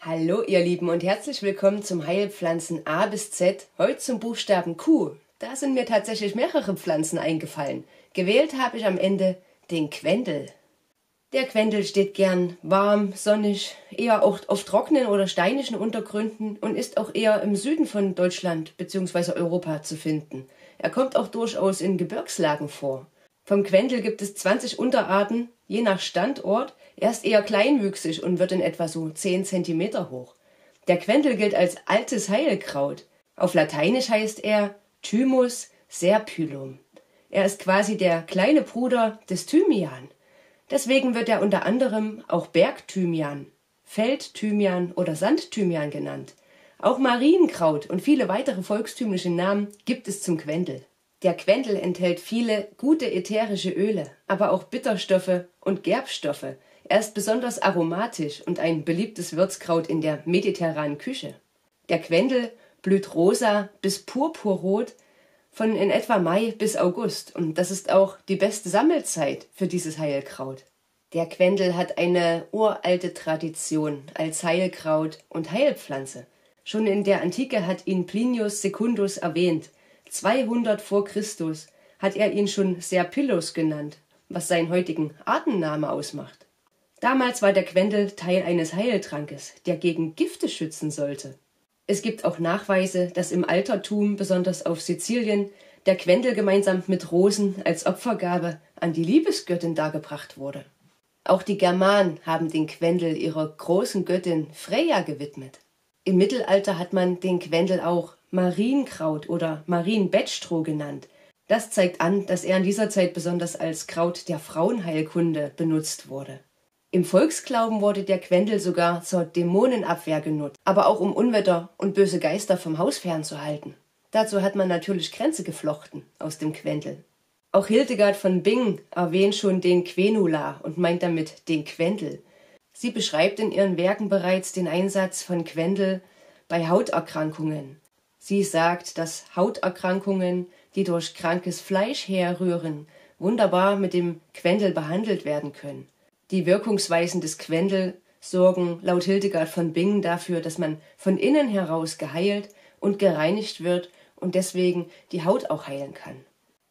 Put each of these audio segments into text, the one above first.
Hallo ihr Lieben und herzlich willkommen zum Heilpflanzen A bis Z, heute zum Buchstaben Q. Da sind mir tatsächlich mehrere Pflanzen eingefallen. Gewählt habe ich am Ende den Quendel. Der Quendel steht gern warm, sonnig, eher auch auf trockenen oder steinigen Untergründen und ist auch eher im Süden von Deutschland bzw. Europa zu finden. Er kommt auch durchaus in Gebirgslagen vor. Vom Quendel gibt es 20 Unterarten, je nach Standort. Er ist eher kleinwüchsig und wird in etwa so 10 cm hoch. Der Quendel gilt als altes Heilkraut. Auf Lateinisch heißt er Thymus serpulum. Er ist quasi der kleine Bruder des Thymian. Deswegen wird er unter anderem auch Bergthymian, Feldthymian oder Sandthymian genannt. Auch Marienkraut und viele weitere volkstümliche Namen gibt es zum Quendel. Der Quendel enthält viele gute ätherische Öle, aber auch Bitterstoffe und Gerbstoffe. Er ist besonders aromatisch und ein beliebtes Würzkraut in der mediterranen Küche. Der Quendel blüht rosa bis purpurrot von in etwa Mai bis August und das ist auch die beste Sammelzeit für dieses Heilkraut. Der Quendel hat eine uralte Tradition als Heilkraut und Heilpflanze. Schon in der Antike hat ihn Plinius Secundus erwähnt. 200 vor Christus hat er ihn schon Serpillus genannt, was seinen heutigen Artenname ausmacht. Damals war der Quendel Teil eines Heiltrankes, der gegen Gifte schützen sollte. Es gibt auch Nachweise, dass im Altertum, besonders auf Sizilien, der Quendel gemeinsam mit Rosen als Opfergabe an die Liebesgöttin dargebracht wurde. Auch die Germanen haben den Quendel ihrer großen Göttin Freya gewidmet. Im Mittelalter hat man den Quendel auch Marienkraut oder Marienbettstroh genannt. Das zeigt an, dass er in dieser Zeit besonders als Kraut der Frauenheilkunde benutzt wurde. Im Volksglauben wurde der Quendel sogar zur Dämonenabwehr genutzt, aber auch um Unwetter und böse Geister vom Haus fernzuhalten. Dazu hat man natürlich Kränze geflochten aus dem Quendel. Auch Hildegard von Bingen erwähnt schon den Quenula und meint damit den Quendel. Sie beschreibt in ihren Werken bereits den Einsatz von Quendel bei Hauterkrankungen. Sie sagt, dass Hauterkrankungen, die durch krankes Fleisch herrühren, wunderbar mit dem Quendel behandelt werden können. Die Wirkungsweisen des Quendel sorgen laut Hildegard von Bingen dafür, dass man von innen heraus geheilt und gereinigt wird und deswegen die Haut auch heilen kann.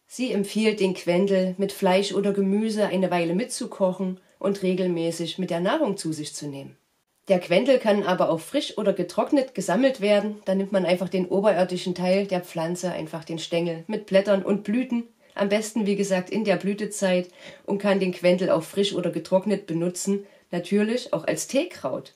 Sie empfiehlt den Quendel mit Fleisch oder Gemüse eine Weile mitzukochen und regelmäßig mit der Nahrung zu sich zu nehmen. Der Quendel kann aber auch frisch oder getrocknet gesammelt werden. Da nimmt man einfach den oberirdischen Teil der Pflanze, einfach den Stängel mit Blättern und Blüten am besten, wie gesagt, in der Blütezeit und kann den Quendel auch frisch oder getrocknet benutzen, natürlich auch als Teekraut.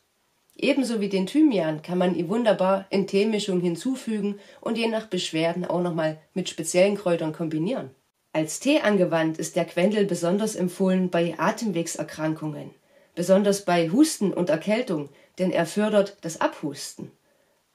Ebenso wie den Thymian kann man ihn wunderbar in Teemischung hinzufügen und je nach Beschwerden auch nochmal mit speziellen Kräutern kombinieren. Als Tee angewandt ist der Quendel besonders empfohlen bei Atemwegserkrankungen, besonders bei Husten und Erkältung, denn er fördert das Abhusten.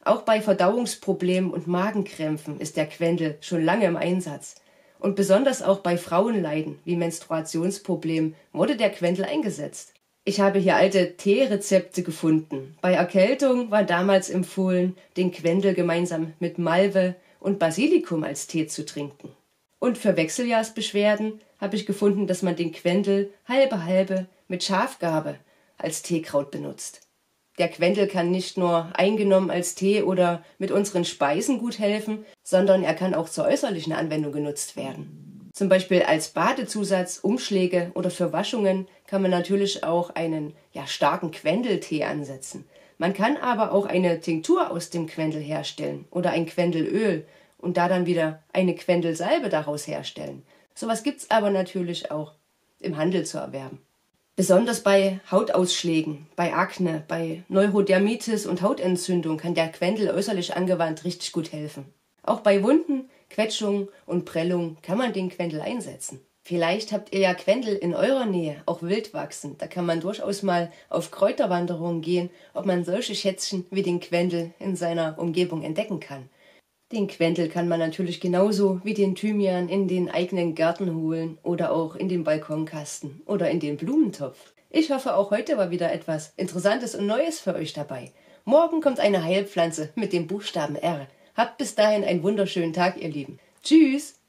Auch bei Verdauungsproblemen und Magenkrämpfen ist der Quendel schon lange im Einsatz. Und besonders auch bei Frauenleiden wie Menstruationsproblemen wurde der Quendel eingesetzt. Ich habe hier alte Teerezepte gefunden. Bei Erkältung war damals empfohlen, den Quendel gemeinsam mit Malve und Basilikum als Tee zu trinken. Und für Wechseljahrsbeschwerden habe ich gefunden, dass man den Quendel halbe halbe mit Schafgabe als Teekraut benutzt. Der Quendel kann nicht nur eingenommen als Tee oder mit unseren Speisen gut helfen, sondern er kann auch zur äußerlichen Anwendung genutzt werden. Zum Beispiel als Badezusatz, Umschläge oder für Waschungen kann man natürlich auch einen ja, starken Quendeltee ansetzen. Man kann aber auch eine Tinktur aus dem Quendel herstellen oder ein Quendelöl und da dann wieder eine Quendelsalbe daraus herstellen. Sowas gibt's aber natürlich auch im Handel zu erwerben. Besonders bei Hautausschlägen, bei Akne, bei Neurodermitis und Hautentzündung kann der Quendel äußerlich angewandt richtig gut helfen. Auch bei Wunden, Quetschungen und Prellungen kann man den Quendel einsetzen. Vielleicht habt ihr ja Quendel in eurer Nähe, auch wild wachsen. Da kann man durchaus mal auf Kräuterwanderungen gehen, ob man solche Schätzchen wie den Quendel in seiner Umgebung entdecken kann. Den Quendel kann man natürlich genauso wie den Thymian in den eigenen Garten holen oder auch in den Balkonkasten oder in den Blumentopf. Ich hoffe, auch heute war wieder etwas Interessantes und Neues für euch dabei. Morgen kommt eine Heilpflanze mit dem Buchstaben R. Habt bis dahin einen wunderschönen Tag, ihr Lieben. Tschüss!